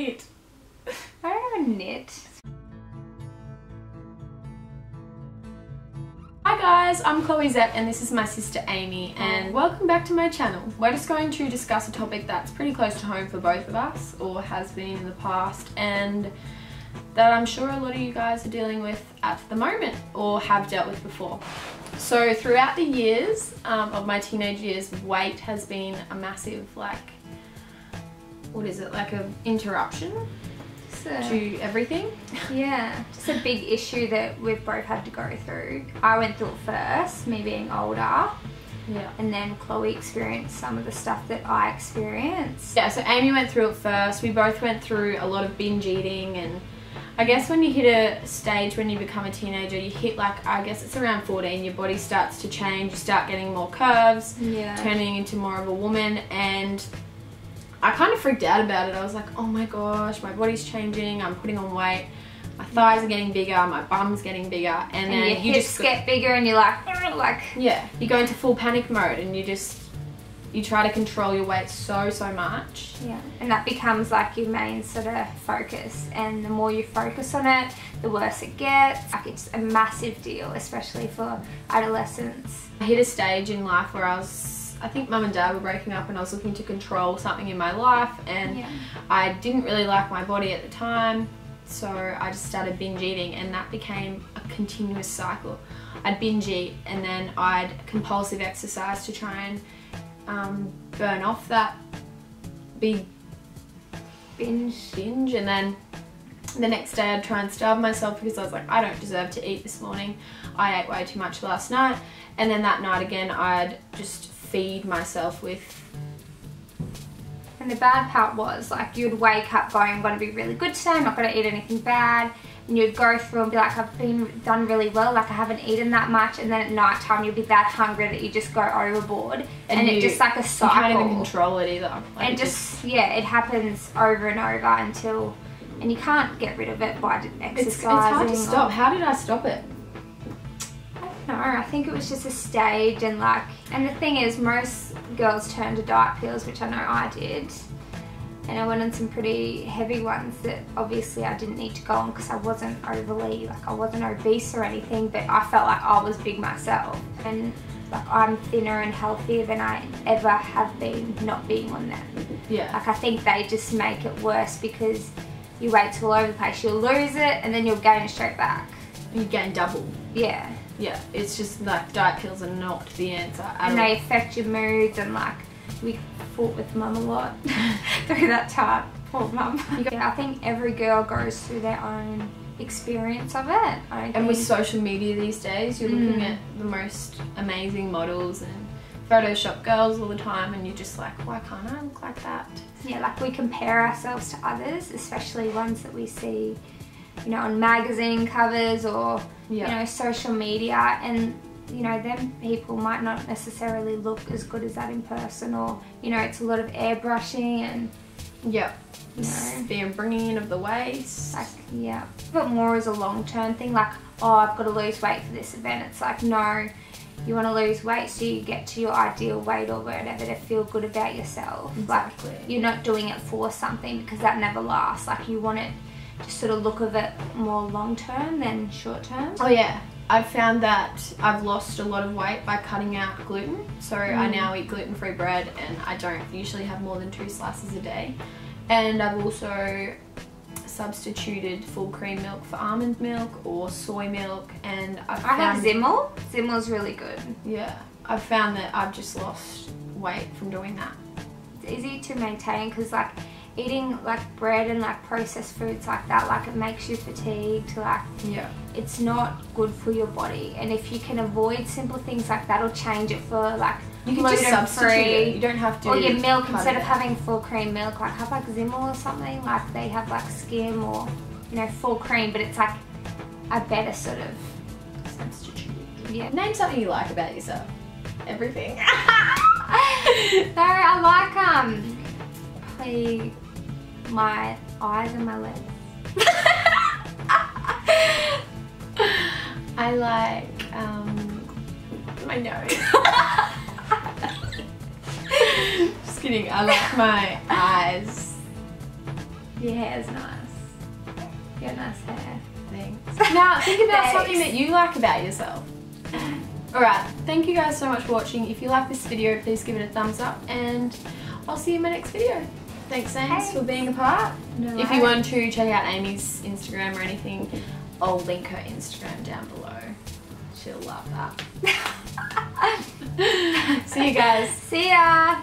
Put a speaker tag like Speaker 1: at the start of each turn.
Speaker 1: knit.
Speaker 2: I don't have a knit.
Speaker 1: Hi guys, I'm Chloe Szep and this is my sister Amy and welcome back to my channel. We're just going to discuss a topic that's pretty close to home for both of us or has been in the past and that I'm sure a lot of you guys are dealing with at the moment or have dealt with before. So throughout the years um, of my teenage years, weight has been a massive like, what is it, like a interruption
Speaker 2: So,
Speaker 1: to everything.
Speaker 2: yeah, just a big issue that we've both had to go through. I went through it first, me being older,
Speaker 1: Yeah.
Speaker 2: and then Chloe experienced some of the stuff that I experienced.
Speaker 1: Yeah, so Amy went through it first. We both went through a lot of binge eating and I guess when you hit a stage when you become a teenager, you hit like I guess it's around 14, your body starts to change, you start getting more curves,
Speaker 2: Yeah.
Speaker 1: turning into more of a woman and I kind of freaked out about it. I was like, "Oh my gosh, my body's changing. I'm putting on weight. My thighs are getting bigger, my bum's getting bigger." And,
Speaker 2: And
Speaker 1: then
Speaker 2: your
Speaker 1: you
Speaker 2: hips
Speaker 1: just
Speaker 2: get bigger, and you're like, oh, like,
Speaker 1: yeah, you go into full panic mode and you just you try to control your weight so so much.
Speaker 2: yeah. And that becomes like your main sort of focus. And the more you focus on it, the worse it gets. Like, it's a massive deal, especially for adolescents.
Speaker 1: I hit a stage in life where I was, I think mum and dad were breaking up and I was looking to control something in my life and
Speaker 2: Yeah.
Speaker 1: I didn't really like my body at the time. So I just started binge eating and that became a continuous cycle. I'd binge eat and then I'd compulsive exercise to try and um, burn off that big
Speaker 2: Binge.
Speaker 1: binge and then the next day I'd try and starve myself because I was like, I don't deserve to eat this morning. I ate way too much last night. And then that night again, I'd just feed myself with,
Speaker 2: And the bad part was like you'd wake up going, I'm gonna be really good today, I'm not gonna eat anything bad. And you'd go through and be like, I've been done really well, like I haven't eaten that much. And then at night time, you'd be that hungry that you just go overboard. And,
Speaker 1: you-
Speaker 2: it's just like a cycle.
Speaker 1: you can't even control it either. Like,
Speaker 2: And
Speaker 1: it
Speaker 2: just, yeah, it happens over and over until, and you can't get rid of it by exercising.
Speaker 1: it's, it's hard to
Speaker 2: or-
Speaker 1: stop. How did I stop it?
Speaker 2: No, I think it was just a stage and like, and the thing is, most girls turn to diet pills, which I know I did. And I went on some pretty heavy ones that obviously I didn't need to go on because I wasn't overly, like I wasn't obese or anything, but I felt like I was big myself. And like I'm thinner and healthier than I ever have been not being on them.
Speaker 1: Yeah.
Speaker 2: Like I think they just make it worse because you weight all over the place. You'll lose it and then you'll gain it straight back.
Speaker 1: You gain double.
Speaker 2: Yeah.
Speaker 1: Yeah. It's just like diet pills are not the answer
Speaker 2: and
Speaker 1: all.
Speaker 2: they affect your moods and like we fought with mum a lot through that time. Poor mum. Yeah, I think every girl goes through their own experience of it.
Speaker 1: And with social media these days, you're looking
Speaker 2: Mm.
Speaker 1: at the most amazing models and Photoshop girls all the time, and you're just like, why can't I look like that?
Speaker 2: yeah, like we compare ourselves to others, especially ones that we see, you know, on magazine covers or
Speaker 1: Yeah.
Speaker 2: you know social media, and you know them people might not necessarily look as good as that in person, or you know it's a lot of airbrushing and
Speaker 1: Yeah.
Speaker 2: you know.
Speaker 1: Being bringing in of the waist.
Speaker 2: Like, yeah. But more as a long term thing, like, oh, I've got to lose weight for this event. It's like, no, you want to lose weight so you get to your ideal weight or whatever to feel good about yourself.
Speaker 1: Exactly.
Speaker 2: Like, you're not doing it for something because that never lasts. Like, you want it to sort of look of it more long term than short term.
Speaker 1: Oh yeah, I've found that I've lost a lot of weight by cutting out gluten. So I
Speaker 2: Mm.
Speaker 1: now eat gluten-free bread, and I don't usually have more than two slices a day. And I've also substituted full cream milk for almond milk or soy milk, and I've
Speaker 2: I have Zymil. Zymil's really good.
Speaker 1: yeah, I've found that I've just lost weight from doing that.
Speaker 2: It's easy to maintain because, like, eating like bread and like processed foods like that, like, it makes you fatigued. Like,
Speaker 1: Yeah.
Speaker 2: it's not good for your body. And if you can avoid simple things like that or change it for like
Speaker 1: You can just substitute it. You don't have to.
Speaker 2: or your milk instead of having full cream milk, like have like Zymil or something. Like they have like skim or you know full cream, but it's like a better sort of
Speaker 1: substitute.
Speaker 2: yeah.
Speaker 1: Name something you like about yourself. Everything.
Speaker 2: so I like um my eyes and my lips.
Speaker 1: I like um, my nose. Just kidding. I like my eyes.
Speaker 2: Your hair's nice. You have nice hair.
Speaker 1: Thanks. Now, think about
Speaker 2: Thanks.
Speaker 1: something that you like about yourself. Alright, thank you guys so much for watching. If you like this video, please give it a thumbs up and I'll see you in my next video. Thanks, Ames,
Speaker 2: Thanks.
Speaker 1: for being a part.
Speaker 2: No
Speaker 1: If you want to check out Amy's Instagram or anything, I'll link her Instagram down below. She'll love that. see you guys.
Speaker 2: See ya!